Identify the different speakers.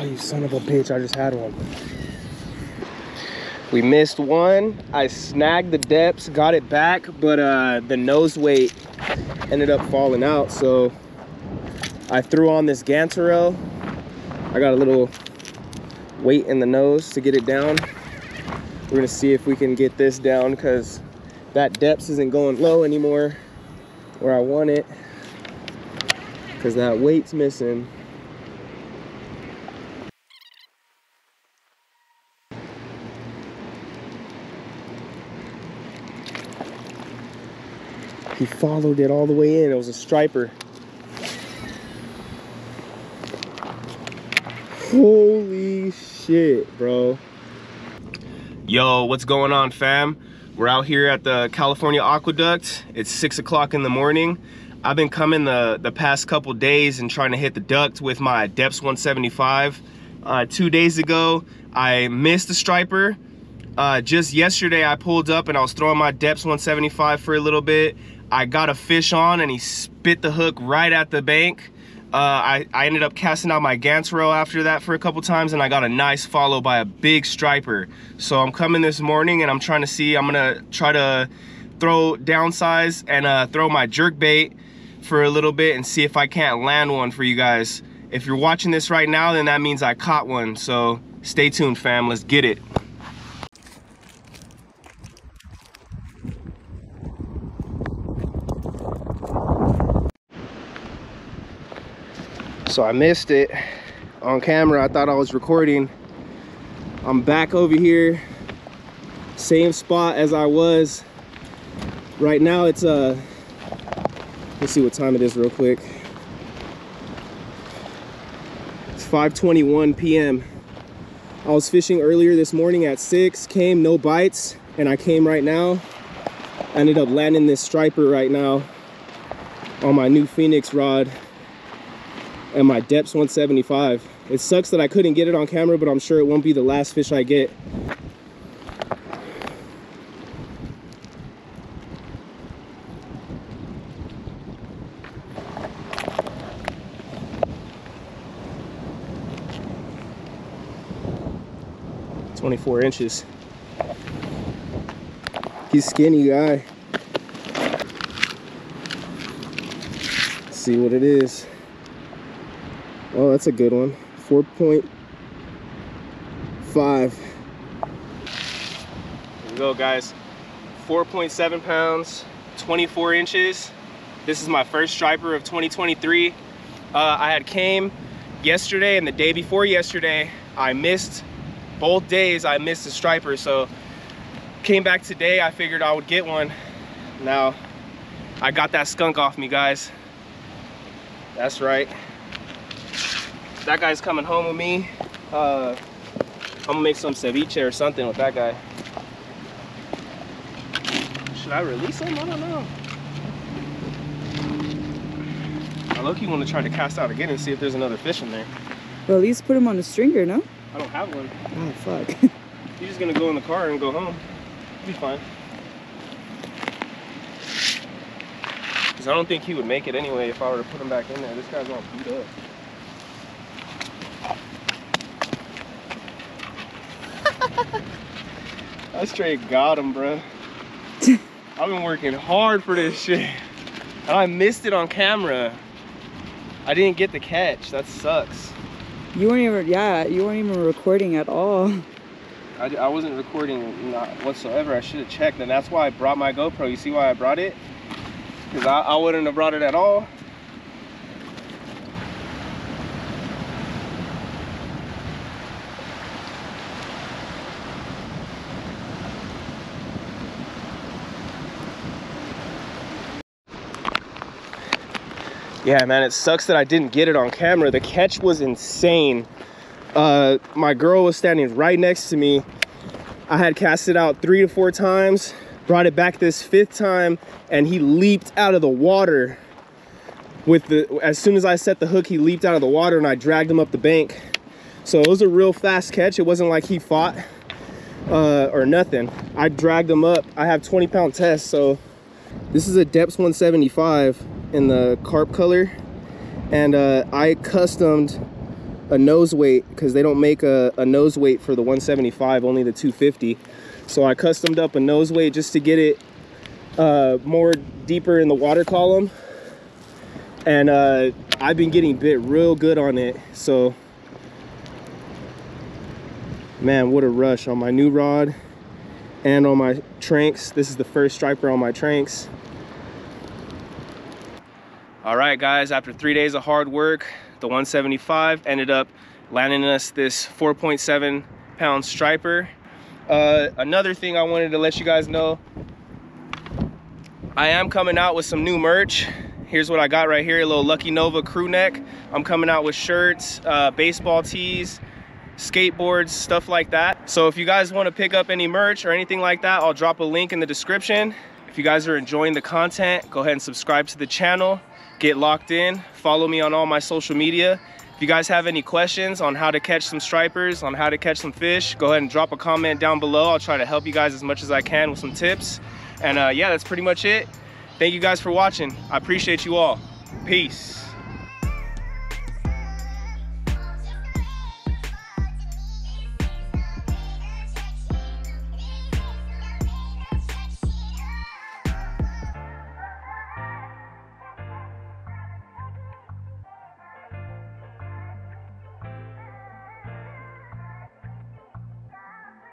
Speaker 1: Oh, you son of a bitch, I just had one. We missed one. I snagged the Deps, got it back, but uh, the nose weight ended up falling out. So I threw on this Gantarel. I got a little weight in the nose to get it down. We're gonna see if we can get this down because that Deps isn't going low anymore where I want it because that weight's missing. He followed it all the way in. It was a striper. Holy shit, bro. Yo, what's going on, fam? We're out here at the California Aqueduct. It's six o'clock in the morning. I've been coming the, the past couple days and trying to hit the duct with my Deps 175. Uh, two days ago, I missed the striper. Uh, just yesterday, I pulled up and I was throwing my Deps 175 for a little bit. I got a fish on and he spit the hook right at the bank. Uh, I, I ended up casting out my Gantarel after that for a couple times and I got a nice follow by a big striper. So I'm coming this morning and I'm trying to see, I'm gonna try to throw downsize and uh, throw my jerk bait for a little bit and see if I can't land one for you guys. If you're watching this right now, then that means I caught one. So stay tuned fam, let's get it. So I missed it on camera. I thought I was recording. I'm back over here, same spot as I was. Right now it's uh, let's see what time it is real quick. It's 5:21 p.m. I was fishing earlier this morning at six, came no bites, and I came right now. I ended up landing this striper right now on my new Phenix rod and my Deps 175 it sucks that i couldn't get it on camera but i'm sure it won't be the last fish i get Twenty-four inches. He's skinny guy. Let's see what it is. Oh, that's a good one. 4.5. Here we go, guys. 4.7 pounds, 24 inches. This is my first striper of 2023. Uh, I had came yesterday and the day before yesterday. I missed both days. I missed a striper, so came back today. I figured I would get one. Now, I got that skunk off me, guys. That's right that guy's coming home with me. Uh, I'm gonna make some ceviche or something with that guy. Should I release him? I don't know. I low-key want to try to cast out again and see if there's another fish in there.
Speaker 2: Well, at least put him on a stringer, no?
Speaker 1: I don't have one.
Speaker 2: Oh, fuck.
Speaker 1: He's just gonna go in the car and go home. He'll be fine. Because I don't think he would make it anyway if I were to put him back in there. This guy's all beat up. I straight got him, bro. I've been working hard for this shit. And I missed it on camera. I didn't get the catch. That sucks.
Speaker 2: You weren't even, yeah, you weren't even recording at all.
Speaker 1: I, I wasn't recording not whatsoever. I should have checked. And that's why I brought my GoPro. You see why I brought it? Because I, I wouldn't have brought it at all. Yeah man it sucks that i didn't get it on camera. The catch was insane. Uh my girl was standing right next to me. I had cast it out three to four times brought it back this fifth time and he leaped out of the water with the as soon as i set the hook he leaped out of the water and i dragged him up the bank. So it was a real fast catch. It wasn't like he fought uh, or nothing. I dragged him up. I have 20 pound test so this is a Deps 175 in the carp color and uh, I customed a nose weight because they don't make a, a nose weight for the 175, only the 250. So I customed up a nose weight just to get it uh, more deeper in the water column. And uh, I've been getting bit real good on it. So, man, what a rush on my new rod and on my Tranx. This is the first striper on my Tranx. All right, guys, after three days of hard work, the 175 ended up landing us this 4.7 pound striper. Uh, another thing I wanted to let you guys know, I am coming out with some new merch. Here's what I got right here, a little Lucky Nova crew neck. I'm coming out with shirts, uh, baseball tees, skateboards, stuff like that. So if you guys wanna pick up any merch or anything like that, I'll drop a link in the description. If you guys are enjoying the content, go ahead and subscribe to the channel get locked in. Follow me on all my social media. If you guys have any questions on how to catch some stripers, on how to catch some fish, go ahead and drop a comment down below. I'll try to help you guys as much as I can with some tips. And uh, yeah, that's pretty much it. Thank you guys for watching. I appreciate you all. Peace.